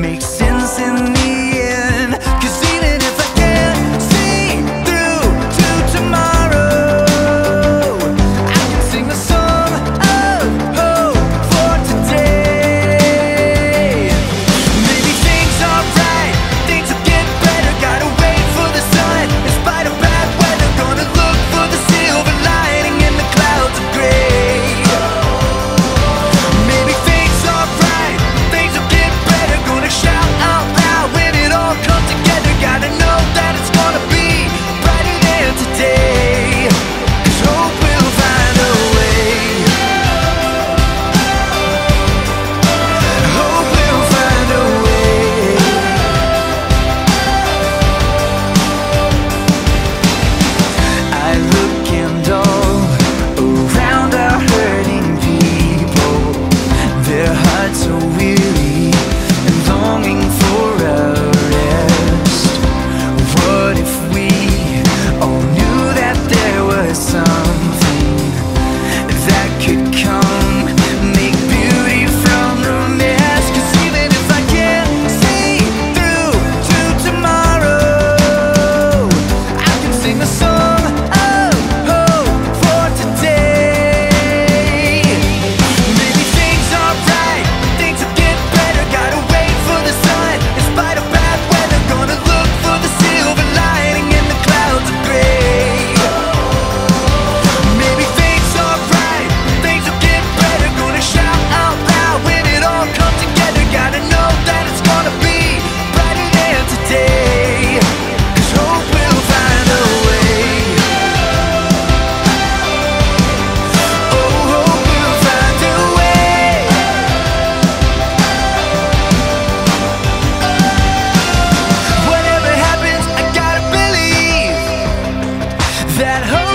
Makes sense in the that hope